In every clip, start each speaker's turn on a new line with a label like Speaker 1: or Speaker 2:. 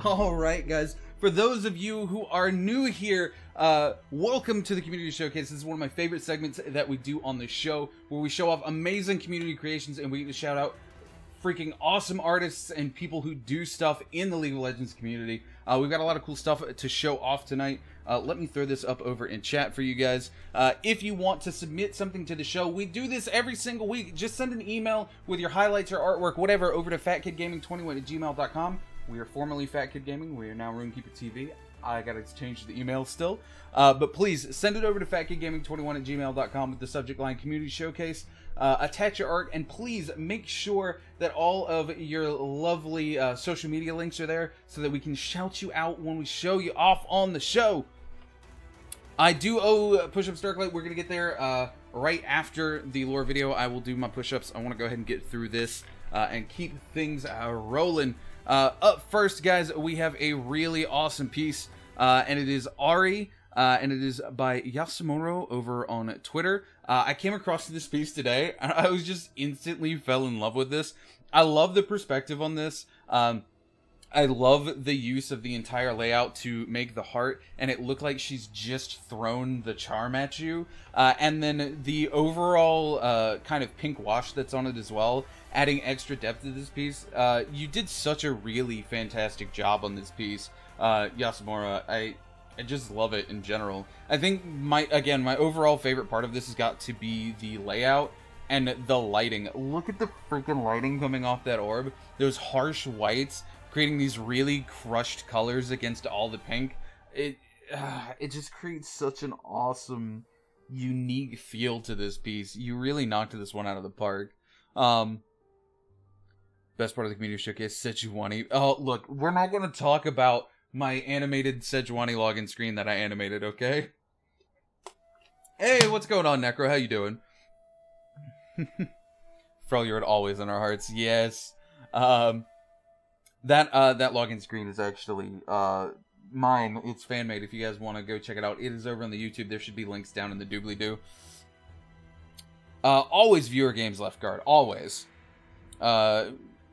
Speaker 1: All right, guys. For those of you who are new here, uh, welcome to the Community Showcase. This is one of my favorite segments that we do on the show, where we show off amazing community creations and we shout out freaking awesome artists and people who do stuff in the League of Legends community. Uh, we've got a lot of cool stuff to show off tonight. Uh, let me throw this up over in chat for you guys. Uh, if you want to submit something to the show, we do this every single week. Just send an email with your highlights or artwork, whatever, over to fatkidgaming21 at gmail.com. We are formerly Fat Kid Gaming. We are now Runekeeper TV. I gotta change the email still. Uh, but please send it over to fatkidgaming21 at gmail.com with the subject line Community Showcase. Uh, attach your art and please make sure that all of your lovely uh, social media links are there so that we can shout you out when we show you off on the show. I do owe push-ups Darklight. We're gonna get there uh, right after the lore video. I will do my push-ups. I want to go ahead and get through this uh, and keep things uh, rolling. Uh, up first, guys, we have a really awesome piece, uh, and it is Ahri, uh, and it is by Yasumora over on Twitter. Uh, I came across this piece today, and I was just instantly fell in love with this. I love the perspective on this. Um, I love the use of the entire layout to make the heart, and it looked like she's just thrown the charm at you. Uh, and then the overall uh, kind of pink wash that's on it as well, adding extra depth to this piece. Uh, you did such a really fantastic job on this piece, uh, Yasumora. I I just love it in general. I think my again my overall favorite part of this has got to be the layout and the lighting. Look at the freaking lighting coming off that orb. Those harsh whites creating these really crushed colors against all the pink. It uh, it just creates such an awesome, unique feel to this piece. You really knocked this one out of the park. Um, best part of the community showcase, Sejuani. Oh, look, we're not going to talk about my animated Sejuani login screen that I animated, okay? Hey, what's going on, Necro? How you doing? Freljord always in our hearts. Yes. Um, that uh that login screen is actually uh mine. It's fan made. If you guys want to go check it out, it is over on the YouTube. There should be links down in the doobly doo. Uh, always viewer games left guard. Always. Uh,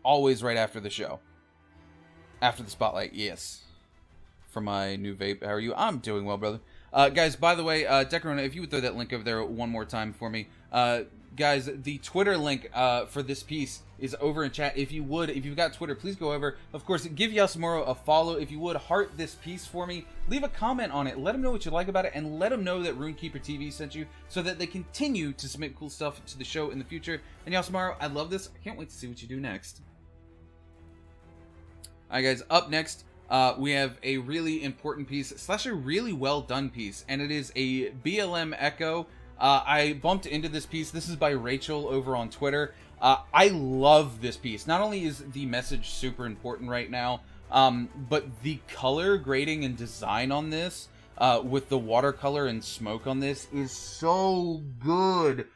Speaker 1: always right after the show. After the spotlight, yes. For my new vape, how are you? I'm doing well, brother. Uh, guys, by the way, uh, Decorona, if you would throw that link over there one more time for me. Uh, guys, the Twitter link uh, for this piece is over in chat. If you would, if you've got Twitter, please go over. Of course, give Yasumora a follow. If you would, heart this piece for me. Leave a comment on it. Let them know what you like about it, and let them know that Runekeeper TV sent you, so that they continue to submit cool stuff to the show in the future. And Yasumora, I love this. I can't wait to see what you do next. All right, guys. Up next, uh, we have a really important piece slash a really well done piece, and it is a BLM Ekko. Uh, I bumped into this piece. This is by Rachel over on Twitter. Uh, I love this piece. Not only is the message super important right now, um, but the color grading and design on this, uh, with the watercolor and smoke on this, is so good.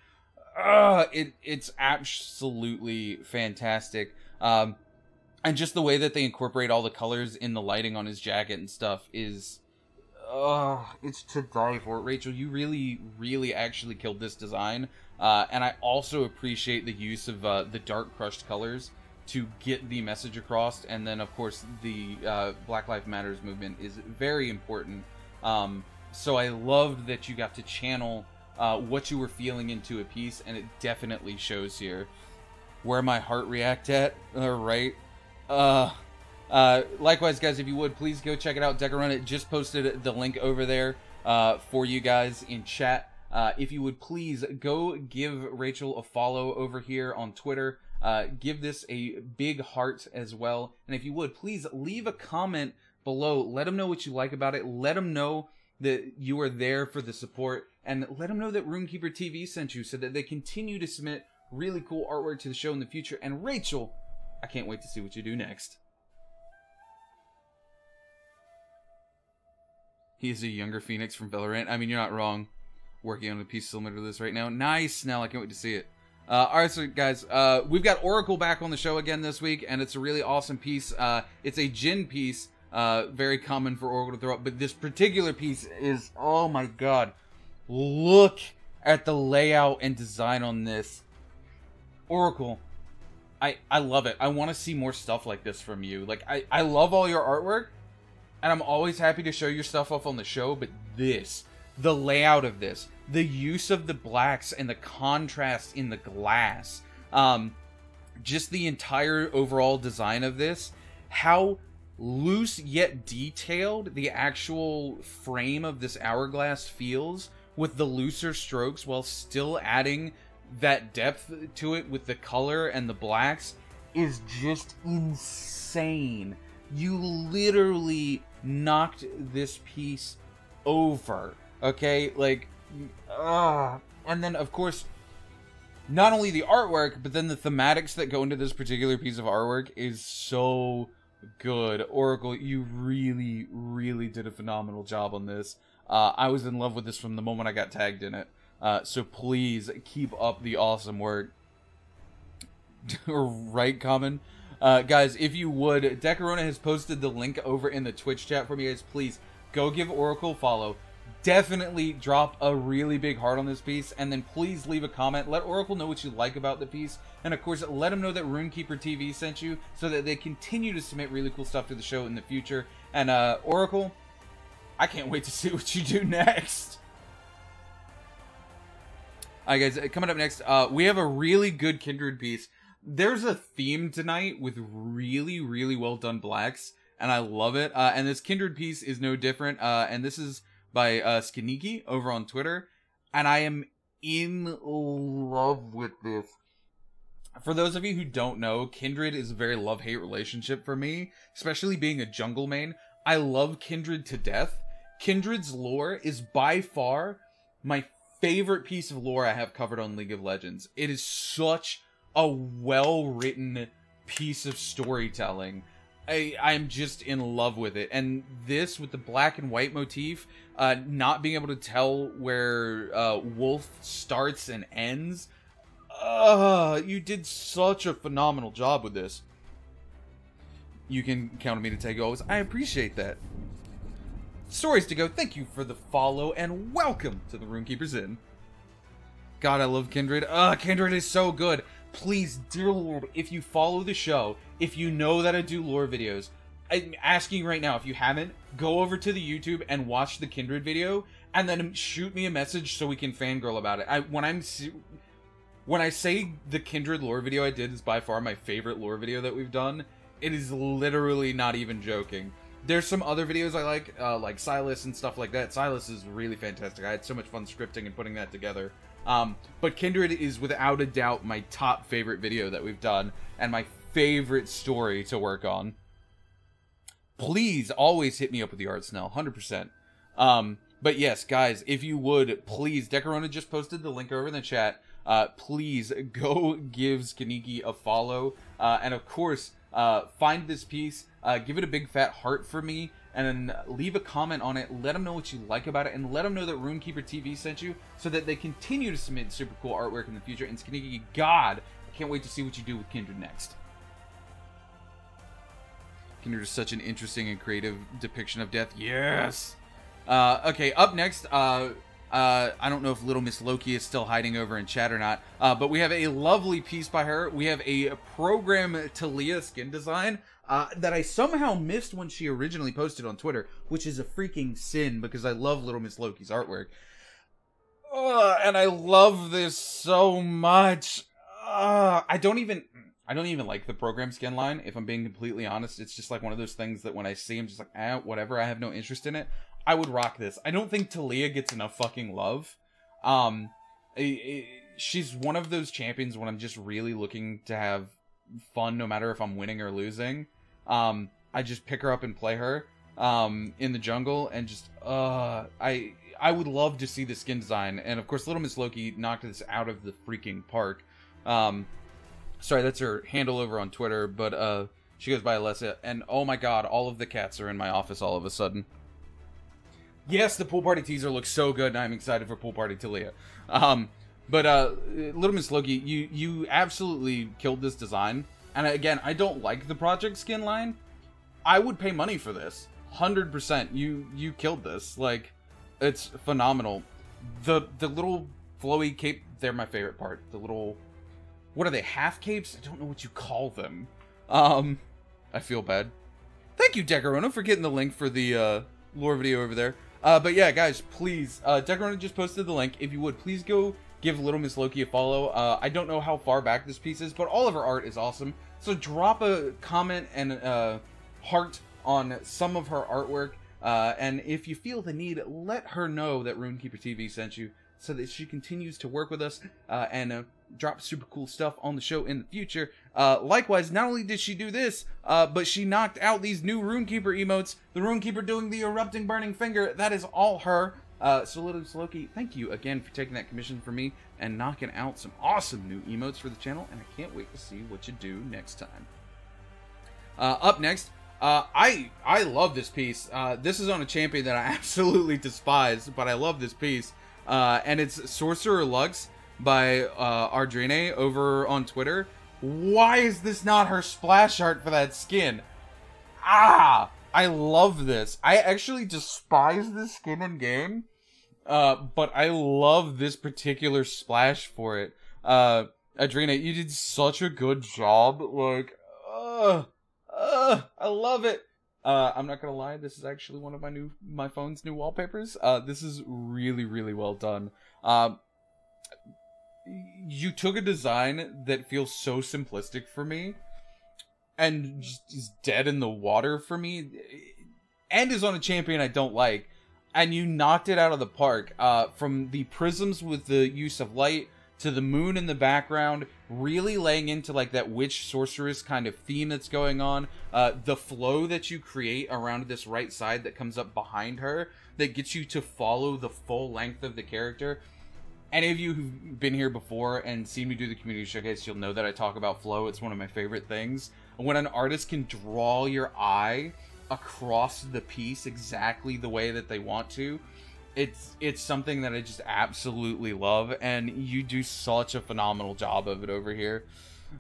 Speaker 1: Uh, it it's absolutely fantastic. Um, and just the way that they incorporate all the colors in the lighting on his jacket and stuff is uh it's to die for. Rachel you really really actually killed this design uh, and i also appreciate the use of uh, the dark crushed colors to get the message across and then of course the uh, black lives matters movement is very important. Um, so i loved that you got to channel uh, what you were feeling into a piece and it definitely shows here where my heart react at uh, right? Uh, uh, likewise, guys, if you would, please go check it out. Decorun, it just posted the link over there uh, for you guys in chat. Uh, if you would please go give Rachel a follow over here on Twitter. Uh, give this a big heart as well. And if you would, please leave a comment below. Let them know what you like about it. Let them know that you are there for the support. And let them know that Runekeeper TV sent you so that they continue to submit really cool artwork to the show in the future. And Rachel, I can't wait to see what you do next. He is a younger Phoenix from Valorant. I mean, you're not wrong. Working on a piece similar to this right now. Nice. Now I can't wait to see it. Uh, all right, so guys, uh, we've got Oracle back on the show again this week, and it's a really awesome piece. Uh, it's a Jhin piece, uh, very common for Oracle to throw up, but this particular piece is, oh my god, look at the layout and design on this. Oracle, I I love it. I want to see more stuff like this from you. Like I I love all your artwork, and I'm always happy to show your stuff off on the show. But this, the layout of this, the use of the blacks and the contrast in the glass, um, just the entire overall design of this, how loose yet detailed the actual frame of this hourglass feels with the looser strokes while still adding that depth to it with the color and the blacks is just insane. You literally knocked this piece over. Okay? Like ah, and then of course not only the artwork, but then the thematics that go into this particular piece of artwork is so good. Oracle, you really, really did a phenomenal job on this. Uh, I was in love with this from the moment I got tagged in it. Uh, so please keep up the awesome work. right, Common? Uh, guys, if you would, Decarona has posted the link over in the Twitch chat for me, guys. Please go give Oracle follow. Definitely drop a really big heart on this piece, and then please leave a comment. Let Oracle know what you like about the piece, and of course, let them know that Runekeeper TV sent you, so that they continue to submit really cool stuff to the show in the future. And uh, Oracle, I can't wait to see what you do next. Alright guys, coming up next, uh, we have a really good Kindred piece. There's a theme tonight with really, really well done blacks, and I love it. Uh, and this Kindred piece is no different, uh, and this is by uh, Skiniki over on Twitter, and I am in love with this. For those of you who don't know, Kindred is a very love-hate relationship for me, especially being a jungle main. I love Kindred to death, Kindred's lore is by far my favorite piece of lore I have covered on League of Legends. It is such a well written piece of storytelling. I I'm just in love with it. And this with the black and white motif, uh, not being able to tell where uh, Wolf starts and ends. Uh, you did such a phenomenal job with this. You can count on me to take always. I appreciate that. Stories to go, thank you for the follow, and welcome to the Runekeeper's Inn. God, I love Kindred. Ugh, Kindred is so good. Please, dear Lord, if you follow the show, if you know that I do lore videos, I'm asking right now, if you haven't, go over to the YouTube and watch the Kindred video, and then shoot me a message so we can fangirl about it. I when I'm when I say the Kindred lore video I did is by far my favorite lore video that we've done, it is literally not even joking. There's some other videos I like, uh, like Sylas and stuff like that. Sylas is really fantastic. I had so much fun scripting and putting that together. Um, but Kindred is without a doubt my top favorite video that we've done, and my favorite story to work on. Please always hit me up with the art, Snell, 100%. Um, but yes, guys, if you would, please, Decorona just posted the link over in the chat. Uh, please go give Skaniki a follow. Uh, and of course, uh, find this piece, uh, give it a big fat heart for me, and leave a comment on it. Let them know what you like about it, and let them know that Runekeeper TV sent you, so that they continue to submit super cool artwork in the future. And Skinny, God, I can't wait to see what you do with Kindred next. Kindred is such an interesting and creative depiction of death. Yes. Uh, okay, up next, uh, uh, I don't know if Little Miss Loki is still hiding over in chat or not, uh, but we have a lovely piece by her. We have a program Taliyah skin design uh, that I somehow missed when she originally posted on Twitter, which is a freaking sin because I love Little Miss Loki's artwork. and I love this so much. Uh, I don't even. I don't even like the program skin line. If I'm being completely honest, it's just like one of those things that when I see, I'm just like, eh, whatever. I have no interest in it. I would rock this. I don't think Taliyah gets enough fucking love. Um, it, it, she's one of those champions when I'm just really looking to have fun, no matter if I'm winning or losing. Um, I just pick her up and play her um, in the jungle, and just uh, I I would love to see the skin design. And of course, Little Miss Loki knocked this out of the freaking park. Um, sorry, that's her handle over on Twitter, but uh, she goes by Alessia. And oh my god, all of the cats are in my office all of a sudden. Yes, the pool party teaser looks so good, and I'm excited for pool party Taliyah. Um, but uh, Little Miss Loki, you you absolutely killed this design. And again, I don't like the project skin line. I would pay money for this. 100%. You you killed this. Like it's phenomenal. The the little flowy cape, they're my favorite part. The little what are they? Half capes? I don't know what you call them. Um, I feel bad. Thank you, Decarona, for getting the link for the uh, lore video over there. Uh, but yeah, guys, please, uh, Decarona just posted the link. If you would, please go give Little Miss Loki a follow. Uh, I don't know how far back this piece is, but all of her art is awesome. So drop a comment and uh, heart on some of her artwork. Uh, and if you feel the need, let her know that Runekeeper TV sent you so that she continues to work with us uh, and uh, drop super cool stuff on the show in the future. Uh, likewise, not only did she do this, uh, but she knocked out these new Runekeeper emotes. The Runekeeper doing the erupting burning finger. That is all her. Uh, so Loki, thank you again for taking that commission for me and knocking out some awesome new emotes for the channel, and I can't wait to see what you do next time. Uh, up next, uh, I I love this piece. Uh, this is on a champion that I absolutely despise, but I love this piece. Uh, and it's Sorcerer Lux by uh, Ardrine over on Twitter. Why is this not her splash art for that skin? Ah! I love this. I actually despise this skin in game, uh, but I love this particular splash for it. Uh, Adrena, you did such a good job. Like, uh, uh, I love it. Uh, I'm not gonna lie, this is actually one of my new my phone's new wallpapers. Uh, this is really really well done. Um, you took a design that feels so simplistic for me, and just is dead in the water for me, and is on a champion I don't like, and you knocked it out of the park. Uh, from the prisms with the use of light to the moon in the background, really laying into like that witch sorceress kind of theme that's going on. Uh, the flow that you create around this right side that comes up behind her that gets you to follow the full length of the character. Any of you who've been here before and seen me do the community showcase, you'll know that I talk about flow. It's one of my favorite things. When an artist can draw your eye across the piece exactly the way that they want to, it's it's something that I just absolutely love, and you do such a phenomenal job of it over here.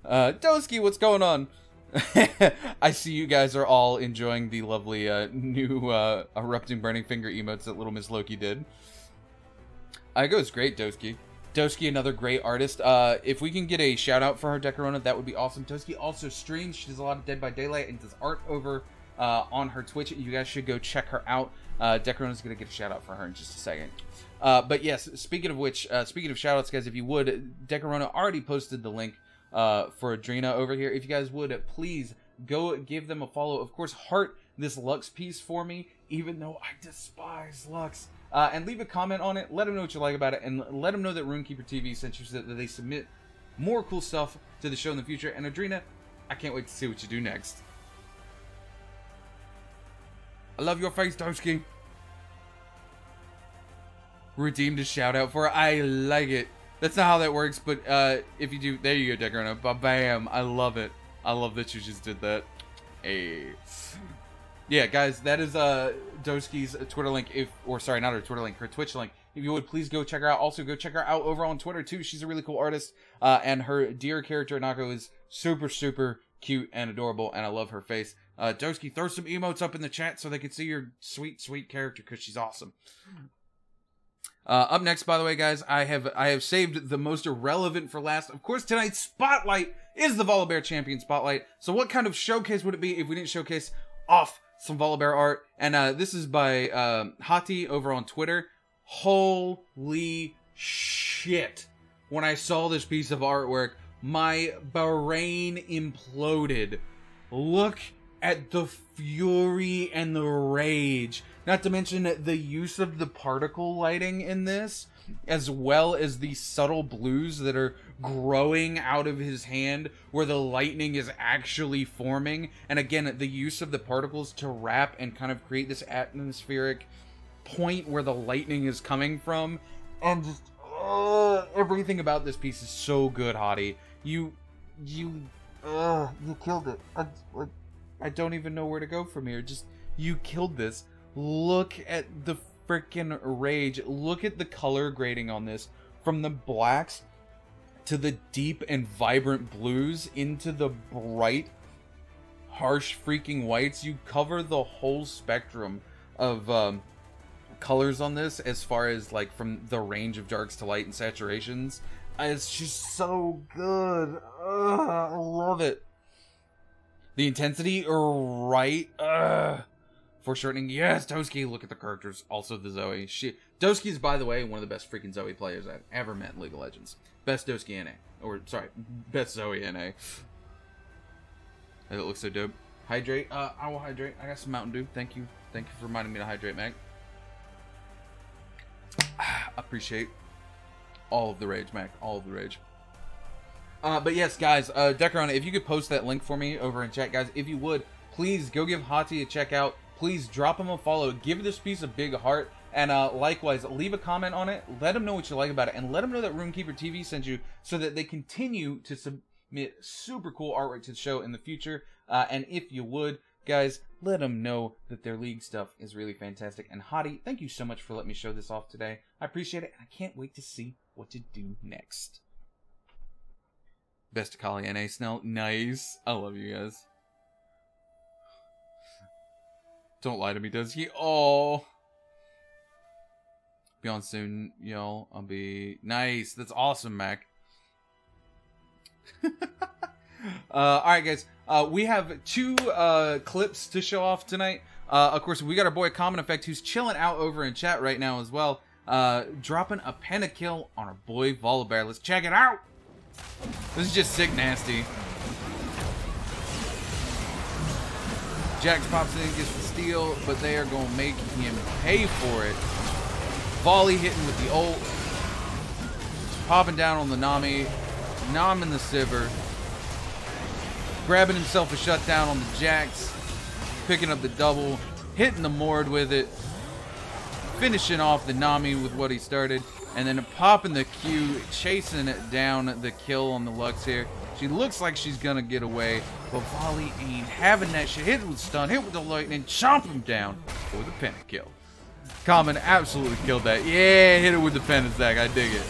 Speaker 1: Uh, Doski, what's going on? I see you guys are all enjoying the lovely uh, new uh, erupting burning finger emotes that Little Miss Loki did. I goes great, Doski. Doski, another great artist. Uh, if we can get a shout out for her Decorona, that would be awesome. Doski also streams. She does a lot of Dead by Daylight and does art over uh, on her Twitch. You guys should go check her out. Uh, Decarona's going to get a shout out for her in just a second. Uh, but yes, speaking of which, uh, speaking of shout outs, guys, if you would, Decorona already posted the link uh, for Adrena over here. If you guys would, please go give them a follow. Of course, heart this Lux piece for me, even though I despise Lux. Uh, and leave a comment on it. Let them know what you like about it, and let them know that Runekeeper TV sent you so that they submit more cool stuff to the show in the future. And Adrena, I can't wait to see what you do next. I love your face, Toski. Redeemed a shout out for it. I like it. That's not how that works, but uh, if you do, there you go, Decarona. Bam! I love it. I love that you just did that. Hey. Yeah, guys, that is uh Doski's Twitter link. If or sorry, not her Twitter link, her Twitch link. If you would please go check her out. Also, go check her out over on Twitter too. She's a really cool artist, uh, and her dear character Nako is super super cute and adorable, and I love her face. Uh, Doski, throw some emotes up in the chat so they can see your sweet, sweet character because she's awesome. Uh, up next, by the way, guys, I have I have saved the most irrelevant for last. Of course, tonight's spotlight is the Volibear Champion Spotlight. So, what kind of showcase would it be if we didn't showcase off some Volibear art? And uh, this is by uh, Hati over on Twitter. Holy shit! When I saw this piece of artwork, my brain imploded. Look at the fury and the rage. Not to mention the use of the particle lighting in this, as well as the subtle blues that are growing out of his hand where the lightning is actually forming. And again, the use of the particles to wrap and kind of create this atmospheric point where the lightning is coming from. And just uh, everything about this piece is so good, Hati. You, you, uh, you killed it. I, I, I don't even know where to go from here. Just you killed this. Look at the freaking rage. Look at the color grading on this from the blacks to the deep and vibrant blues into the bright harsh freaking whites. You cover the whole spectrum of um, colors on this as far as like from the range of darks to light and saturations It's just so good. Ugh, I love it. The intensity, right? Ugh. Foreshortening, yes, Doski. Look at the characters. Also, the Zoe. She Doski is, by the way, one of the best freaking Zoe players I've ever met in League of Legends. Best Doski NA, or sorry, best Zoe NA. It looks so dope. Hydrate. Uh, I will hydrate. I got some Mountain Dew. Thank you. Thank you for reminding me to hydrate, Mac. Appreciate all of the rage, Mac. All of the rage. Uh, but yes, guys, uh, if you could post that link for me over in chat, guys, if you would, please go give Hati a check out. Please drop him a follow. Give this piece a big heart. And uh, likewise, leave a comment on it. Let them know what you like about it. And let them know that Runekeeper TV sent you so that they continue to submit super cool artwork to the show in the future. Uh, and if you would, guys, let them know that their league stuff is really fantastic. And Hati, thank you so much for letting me show this off today. I appreciate it. And I can't wait to see what to do next. Best Akali NA Snell. Nice. I love you guys. Don't lie to me, does he? Oh. Be on soon, y'all. I'll be nice. That's awesome, Mac. uh, all right, guys. Uh, we have two uh, clips to show off tonight. Uh, of course, we got our boy Common Effect, who's chilling out over in chat right now as well, uh, dropping a pentakill on our boy Volibear. Let's check it out. This is just sick nasty. Jax pops in, gets the steal, but they are going to make him pay for it. Volley hitting with the ult. Popping down on the Nami. Nam in the Sivir. Grabbing himself a shutdown on the Jax. Picking up the double. Hitting the Mord with it. Finishing off the Nami with what he started. And then popping the Q. Chasing it down the kill on the Lux here. She looks like she's gonna get away, but Volley ain't having that shit. Hit with stun, hit with the lightning, chomp him down for the pentakill. Common absolutely killed that. Yeah, hit it with the pentastack. I dig it.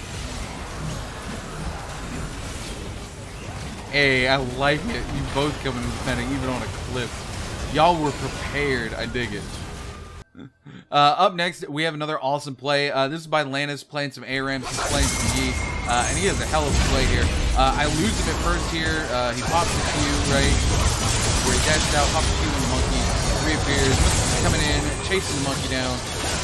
Speaker 1: Hey, I like it. You both coming with the pentakill, even on a clip. Y'all were prepared. I dig it. Uh, up next, we have another awesome play. Uh, this is by Lannis playing some ARAMs. He's playing some Yi, uh, and he has a hell of a play here. Uh, I lose him at first here. Uh, he pops the Q, right? Where he dashes out, pops the Q on the monkey, reappears, coming in, chasing the monkey down,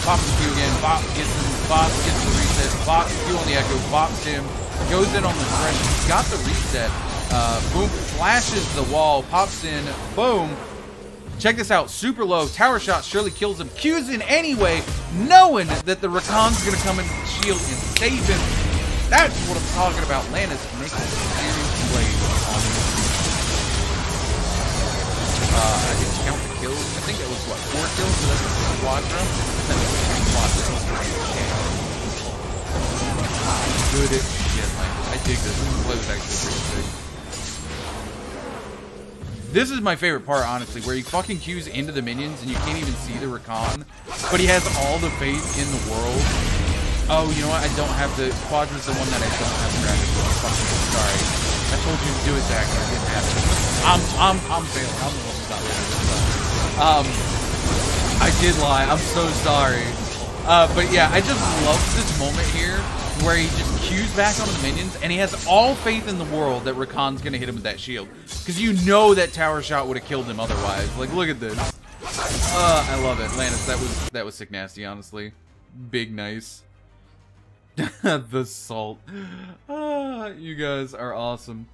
Speaker 1: pops the Q again, Bop gets him, Bop gets the reset, Bop Q on the Ekko, bops him, goes in on the thresh, got the reset, uh, boom, flashes the wall, pops in, boom, Check this out, super low, tower shot surely kills him, Q's in anyway, knowing that the Rakan's gonna come and shield and save him. That's what I'm talking about, Lannis making serious plays on him. Uh, I didn't count the kills, I think it was, what, four kills, so that's a squadron? That's a squadron. Good shit, Lannis. I dig this, this play was actually pretty sick. This is my favorite part, honestly, where he fucking queues into the minions and you can't even see the Rakan, but he has all the faith in the world. Oh, you know what? I don't have the Quadra's the one that I don't have granted. Fucking sorry. I told you to do it, Zach, and I didn't have it. I'm I'm I'm failing. I'm the one who's not ready. Um, I did lie. I'm so sorry. Uh, but yeah, I just love this moment here where he just queues back onto the minions, and he has all faith in the world that Rakan's gonna hit him with that shield. Because you know that tower shot would have killed him otherwise. Like, look at this. Uh, I love it. Lannis, that was that was sick nasty, honestly. Big nice. the salt. Ah, you guys are awesome.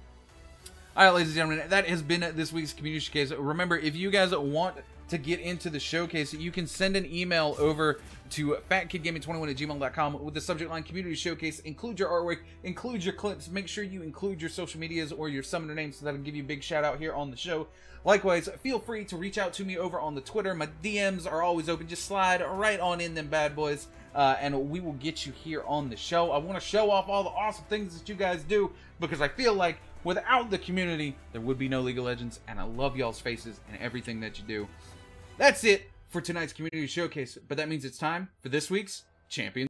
Speaker 1: All right, ladies and gentlemen, that has been this week's community showcase. Remember, if you guys want to get into the showcase, you can send an email over to fatkidgaming21 at gmail.com with the subject line community showcase. Include your artwork, include your clips. Make sure you include your social medias or your summoner names so that'll give you a big shout out here on the show. Likewise, feel free to reach out to me over on the Twitter. My DMs are always open. Just slide right on in them bad boys. Uh, and we will get you here on the show. I want to show off all the awesome things that you guys do because I feel like without the community, there would be no League of Legends. And I love y'all's faces and everything that you do. That's it for tonight's community showcase, but that means it's time for this week's champion.